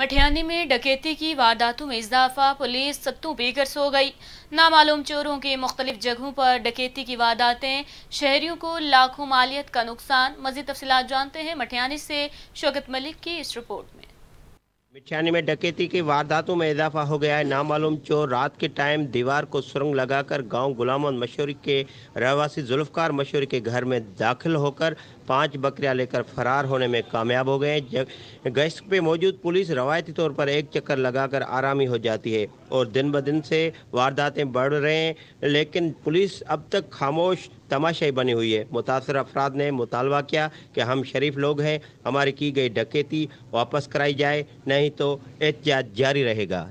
मठियानी में डकैती की वारदातों में इजाफा, पुलिस सत्तू पीकर सो गई। नामालूम चोरों के मुख्तलिफ़ जगहों पर डकैती की वारदातें, शहरियों को लाखों मालियत का नुकसान। मजीद तफसलत जानते हैं मठियानी से शौकत मलिक की इस रिपोर्ट में। मिठियानी में डकैती की वारदातों में इजाफा हो गया है। नामालूम चोर रात के टाइम दीवार को सुरंग लगाकर गाँव गुलाम मशहूरी के रहवासी जुल्फकार मशहूरी के घर में दाखिल होकर पाँच बकरियाँ लेकर फरार होने में कामयाब हो गए गश्त पे मौजूद पुलिस रवायती तौर पर एक चक्कर लगाकर आरामी हो जाती है। और दिन ब दिन से वारदातें बढ़ रहे हैं, लेकिन पुलिस अब तक खामोश, तमाशाई बनी हुई है। मुतासर अफराद ने मुतालबा किया कि हम शरीफ लोग हैं, हमारी की गई डकैती वापस कराई जाए, नहीं तो एहतियात जारी रहेगा।